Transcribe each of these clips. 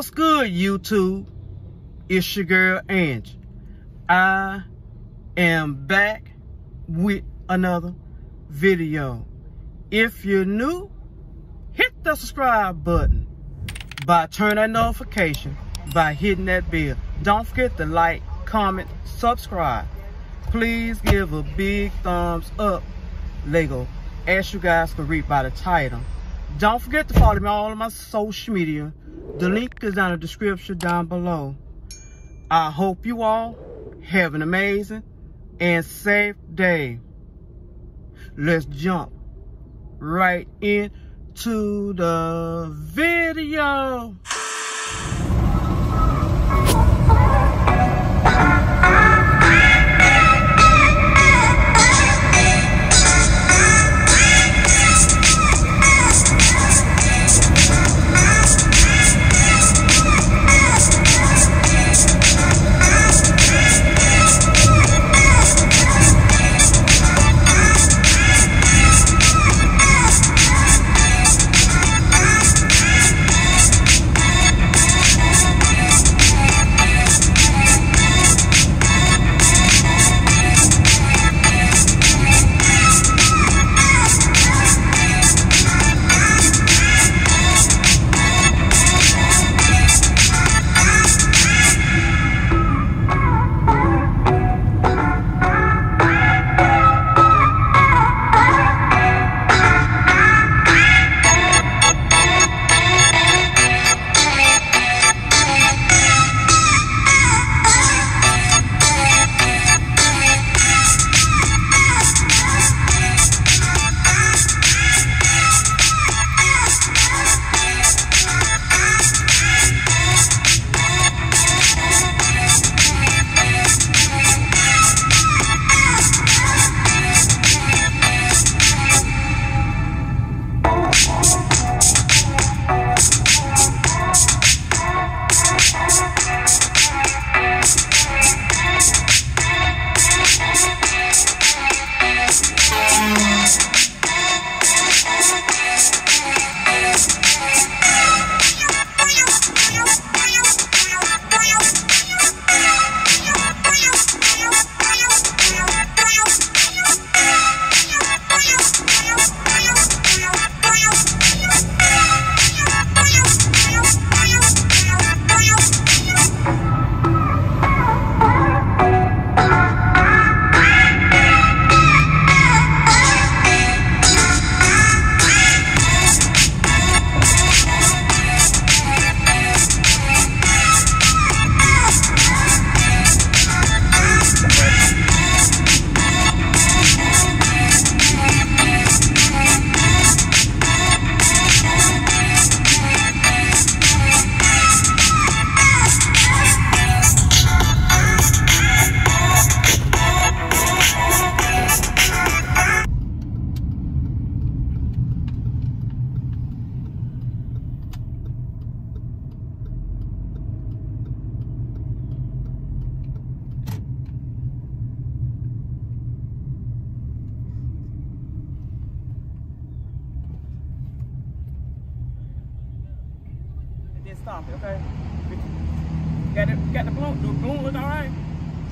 What's good, YouTube? It's your girl Angie. I am back with another video. If you're new, hit the subscribe button by turning that notification by hitting that bell. Don't forget to like, comment, subscribe. Please give a big thumbs up, Lego, as you guys can read by the title. Don't forget to follow me on all of my social media. The link is on the description down below. I hope you all have an amazing and safe day. Let's jump right into the video.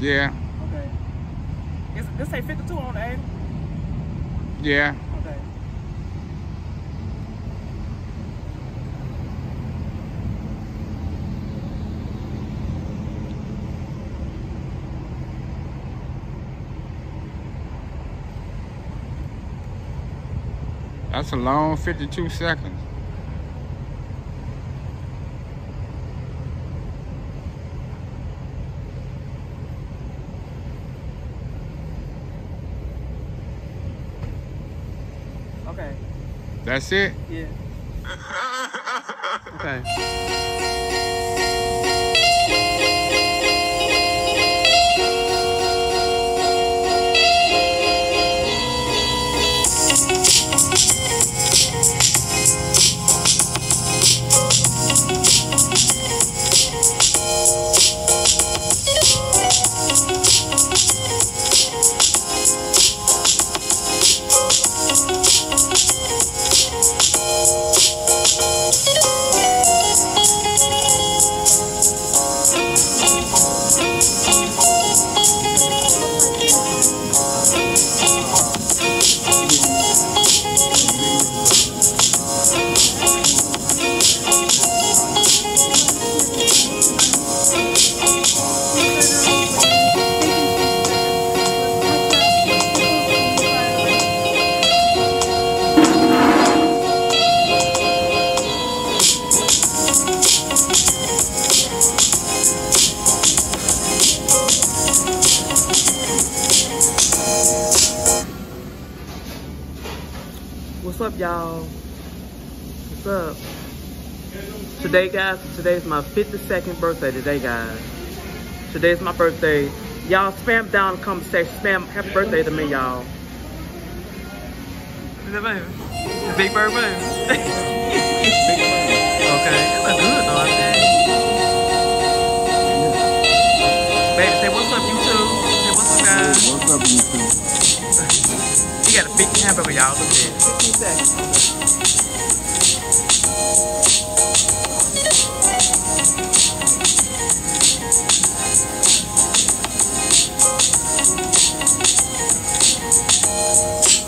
Yeah, Okay. Is, this say 52 on the 80? yeah. Okay. That's a long 52 seconds. Okay. That's it? Yeah. Okay. Y'all? What's up? Today, guys, today's my 52nd birthday today, guys. Today's my birthday. Y'all spam down the section. Spam happy birthday to me, y'all. Is that baby? Big bird baby? Got a big hamburger, y'all. Look at it. 15 seconds.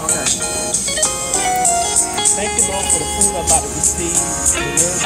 Okay. Thank you, for the food I'm about to receive.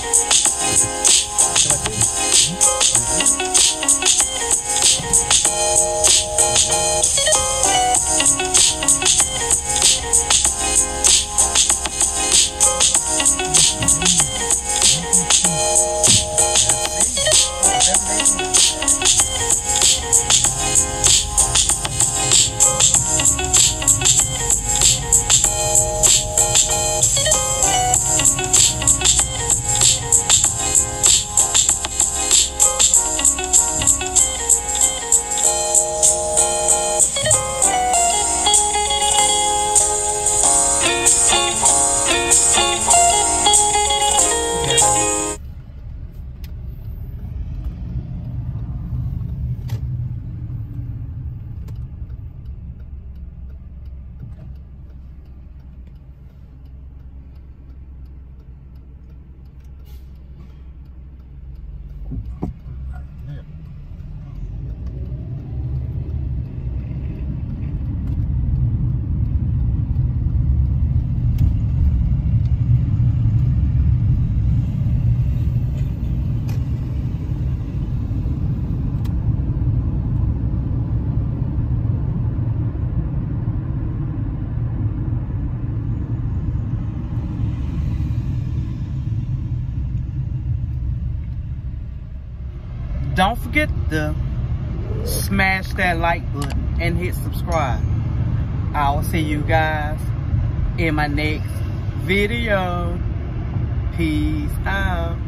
Thank you. Don't forget to smash that like button and hit subscribe. I will see you guys in my next video. Peace out.